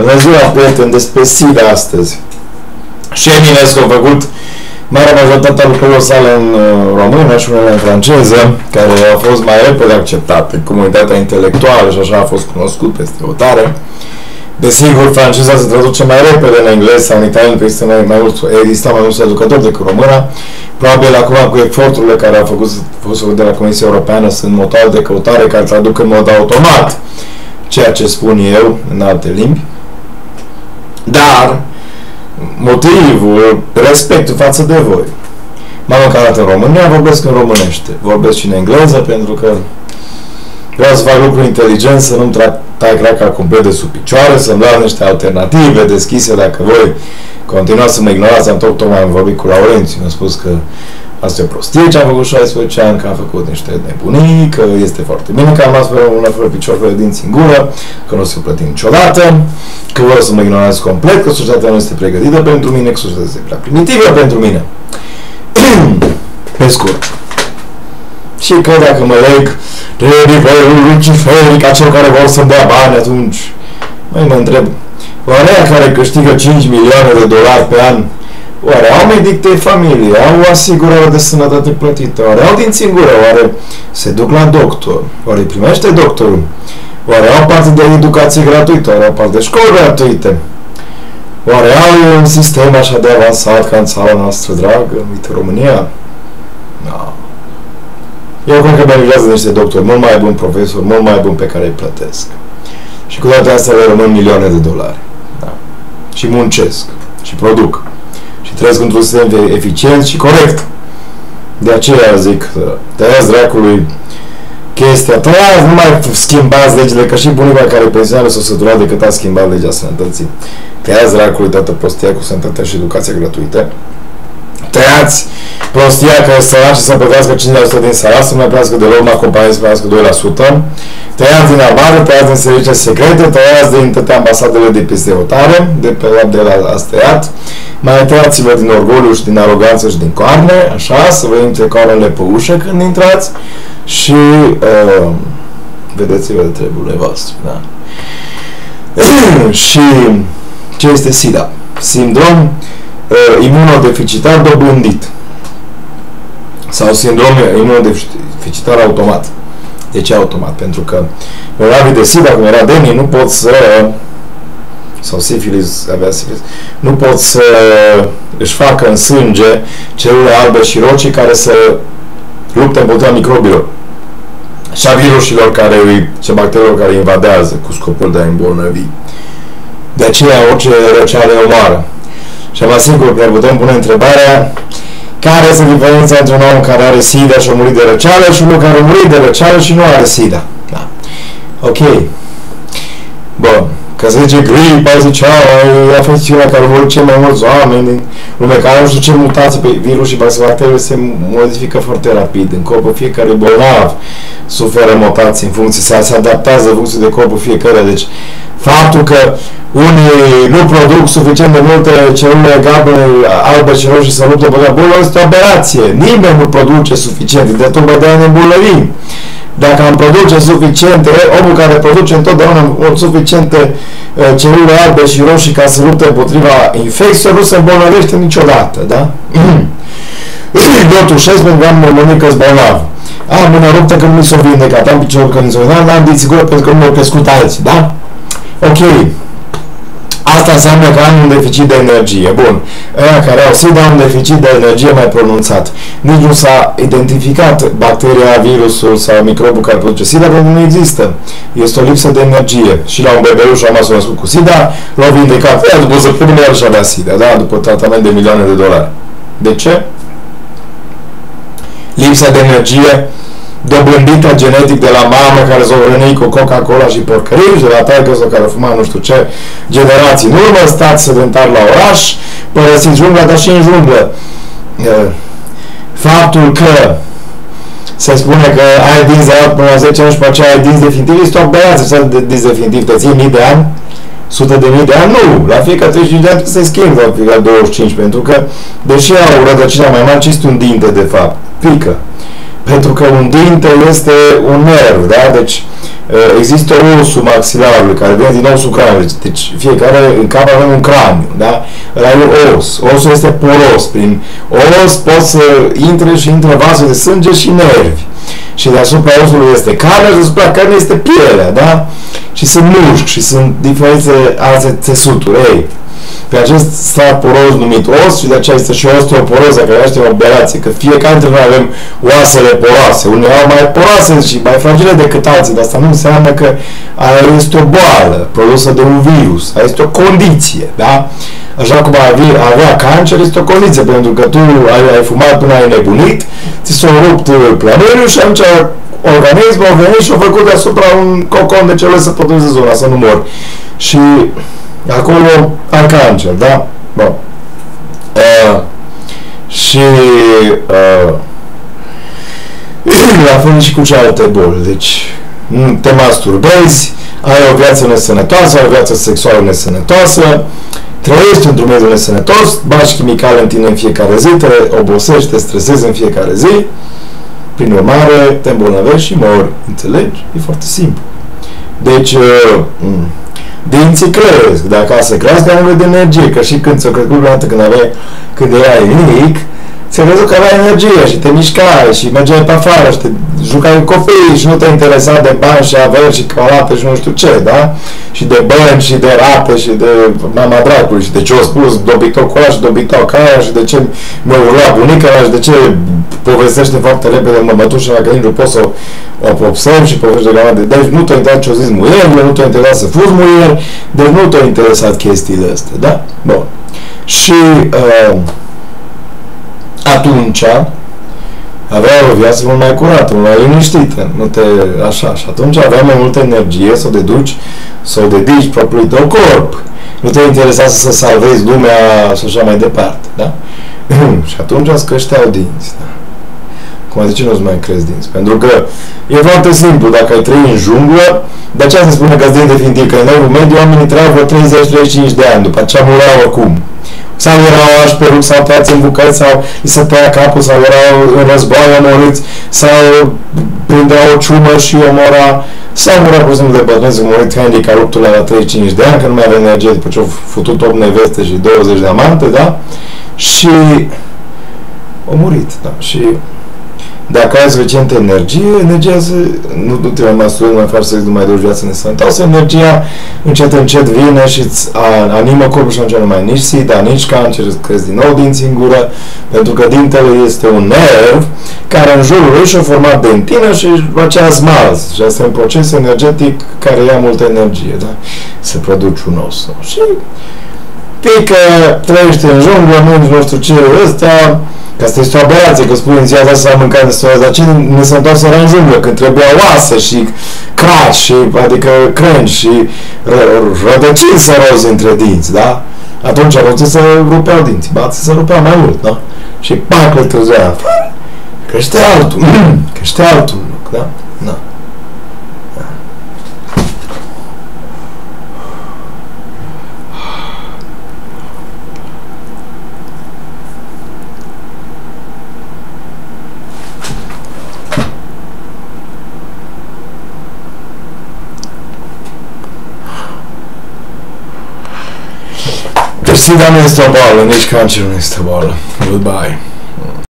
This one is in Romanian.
Bună ziua, prieteni, despre SIDA astăzi. Și Eminescu a făcut marea majoritatea lucrurilor sale în uh, română și unele în franceză, care au fost mai repede acceptate. Comunitatea intelectuală și așa a fost cunoscut peste o tare. Desigur, franceza se traduce mai repede în engleză sau în italiană, pentru că există mai, mai mult, există mai mulți educatori decât româna. Probabil acum cu eforturile care au făcut, fost făcut de la Comisia Europeană sunt motoare de căutare care traduc în mod automat ceea ce spun eu în alte limbi. Dar motivul, respectul față de voi. M-am încarat în România, vorbesc în românește. Vorbesc și în engleză pentru că vreau să fac lucruri inteligent, să nu-mi tai craca complet de sub picioare, să-mi dau niște alternative deschise dacă voi continuați să mă ignorați. Am tot, tocmai am vorbit cu Laurențiu, mi-a spus că Asta e prostie ce am făcut 16 ani, că am făcut niște nebunii, că este foarte bine că am luat fără una fără picior, fără dinți în gură, că nu o să plătim niciodată, că vreau să mă ignorați complet, că societatea nu este pregătită pentru mine, că societatea este prea primitivă pentru mine. Pe scurt. Și că dacă mă leg de nivelul luciferic a celor care vor să-mi dea bani, atunci mai mă întreb, oare care câștigă 5 milioane de dolari pe an Oare au medic de familie, au asigurare de sănătate plătită, oare au dinți în gură, oare se duc la doctor, oare primește doctorul, oare au parte de educație gratuită, oare au parte de școli gratuite, oare au un sistem așa de avansat ca în țara noastră dragă, uite România? No. Eu cred că beneficiază niște doctori mult mai buni profesori, mult mai buni pe care îi plătesc. Și cu toate astea le rămân milioane de dolari. Da. Și muncesc. Și produc și trăiesc într-un sistem eficient și corect. De aceea zic, tăiați dracului chestia, tăiați, nu mai schimbați legile, că și bunica care pensionează s-o săturat decât a schimbat legea sănătății. Tăiați dracului toată prostia cu sănătatea și educația gratuită. Tăiați prostia că săraci să plătească 5% din salarii, să nu mai plătească deloc la companie să plătească 2%. Tăiați din armată, tăiați din servicii secrete, tăiați din toate ambasadele de peste hotare, de pe la de la ați tăiat. Mai tăiați-vă din orgoliu și din aroganță și din coarne, așa, să vă intre coarnele pe ușă când intrați și uh, vedeți-vă de treburile voastre, da? și ce este SIDA? Sindrom uh, imunodeficitar dobândit sau sindrom imunodeficitar automat. De ce automat? Pentru că bolnavii de SIDA, cum era Deni, nu pot să sau sifilis, avea sifilis, nu pot să își facă în sânge celule albe și roci care să lupte împotriva microbilor și a virusilor care, și bacteriilor care invadează cu scopul de a îmbolnăvi. De aceea orice răceală e omoară. Și am asigur că putem pune întrebarea care este diferența între un om care are SIDA și a murit de răceală și unul care a murit de răceală și nu are SIDA. Da. Ok. Bun. Că se zice gripa, zicea, e afecțiunea care vor cei mai mulți oameni din lume, care nu știu ce mutații pe virus și bacterii se modifică foarte rapid. În corpul fiecare bolnav suferă mutații în funcție, se, se adaptează în funcție de corpul fiecare. Deci faptul că unii nu produc suficient de multe celule galbene, albe și roșii să lupte împotriva bolilor, este o aberație. Nimeni nu produce suficient, de tot de a ne îmbolnăvi. Dacă am produce suficiente, omul care produce întotdeauna suficiente uh, celule albe și roșii ca să lupte împotriva infecției, nu se îmbolnăvește niciodată, da? Dotul 16 pentru că am mămânică bolnav. Am mâna ruptă că nu mi s-o vindecat, am piciorul că mi s-o vindecat, am din pentru că nu m-au crescut alții, da? Ok. Asta înseamnă că am un deficit de energie. Bun. Aia care au SIDA au un deficit de energie mai pronunțat. Nici nu s-a identificat bacteria, virusul sau microbul care produce SIDA, pentru că nu există. Este o lipsă de energie. Și la un bebeluș am născut cu SIDA, l-au vindecat. Ea după săptămână și avea SIDA, da? După tratament de milioane de dolari. De ce? Lipsa de energie dobândită genetic de la mamă care s-a hrănit cu Coca-Cola și porcării și de la taică care fuma nu știu ce generații în urmă, stați sedentar la oraș, părăsiți jungla, dar și în junglă. Faptul că se spune că ai dinți de până la 10 ani și pe aceea ai dinți definitiv, este o aberație să de dinți definitiv, te ții mii de ani, sute de mii de ani, nu, la fiecare 35 de ani se schimbă la fiecare 25, pentru că, deși au rădăcina mai mare, ce este un dinte de fapt? Pică pentru că un dinte este un nerv, da? Deci există osul maxilarului care vine din osul craniului. Deci fiecare în cap avem un craniu, da? Ăla e os. Osul este poros. Prin os pot să intre și intră vase de sânge și nervi. Și deasupra osului este carnea și deasupra carnei este pielea, da? Și sunt mușchi și sunt diferite alte țesuturi. Ei, pe acest strat poros numit os și de aceea este și osteoporoză, care este o operație, că fiecare dintre noi avem oasele poroase, unii au mai poroase și mai fragile decât alții, dar asta nu înseamnă că aia este o boală produsă de un virus, aia este o condiție, da? Așa cum avea, avea cancer, este o condiție, pentru că tu ai, ai fumat până ai nebunit, ți s-a rupt plămâniul și atunci organismul a venit și a făcut deasupra un cocon de cele să protejeze zona, să nu mor. Și acolo ai cancer, da? Bun. Uh, și uh, la fel și cu cealaltă boli. Deci, te masturbezi, ai o viață nesănătoasă, ai o viață sexuală nesănătoasă, trăiești într-un mediu nesănătos, bași chimicale în tine în fiecare zi, te obosești, te stresezi în fiecare zi, prin urmare, te îmbolnăvești și mori. Înțelegi? E foarte simplu. Deci, uh, dinții cresc, dacă se crească am de energie, că și când ți-o crescut prima când aveai, când erai mic, ți-a crezut că aveai energie și te mișcai și mergeai pe afară și te jucai cu copiii și nu te interesa de bani și averi și calate și nu știu ce, da? Și de bani și de rate și de mama dracului și de ce au spus dobitoc ăla și dobitoc aia și de ce mă urla bunica ăla și de ce povestește foarte repede mămătușa că nici nu pot să o observ și povestește de de Deci nu te-a interesat ce-o zis muierile, nu te-a interesat să fuzi muier, deci nu te-a interesat chestiile astea, da? Bun. Și uh, atunci avea o viață mult mai curată, mult mai liniștită, nu te, așa, și atunci avea mai multă energie să o deduci, să o dedici propriului tău corp. Nu te interesa să se salvezi lumea și așa mai departe, da? și atunci îți creșteau dinți, da? Cum de ce nu-ți mai crezi dinți? Pentru că e foarte simplu, dacă ai trăi în junglă, de aceea se spune că îți definitiv, că în Evul Mediu oamenii trăiau vreo 30-35 de ani, după aceea mureau acum sau erau aș pe rug, sau tăiați în bucăți, sau îi se tăia capul, sau erau în război omorâți, sau prindea o ciumă și omora, sau murea, pur și simplu, de bătrâni, murit handicap ruptul la 35 de ani, că nu mai avea energie după ce au futut 8 neveste și 20 de amante, da? Și au murit, da? Și dacă ai suficientă energie, energia se, nu, nu te mai masturbi, nu mai faci sex, nu mai duci viața nesănătoasă, energia încet, încet vine și îți animă corpul și atunci nu mai nici sida, nici cancer, îți crezi din nou din singură, pentru că dintele este un nerv care în jurul lui și-a format dentină și acea smalz. Și asta e un proces energetic care ia multă energie, da? Se produce un os. Și pică, trăiește în junglă, nu știu ce ăsta, Că asta este o aberație, că spui în ziua asta s-a mâncat de storia, dar ce ne s-a întors în junglă, când trebuia oasă și craci, și, adică crânci și rădăcini să rozi între dinți, da? Atunci roții să rupeau dinți, bați să rupeau mai mult, da? Și pac, le trăzea Crește altul, crește altul loc, da? Da. Sida nu este o boală, nici cancerul nu este o boală. Goodbye.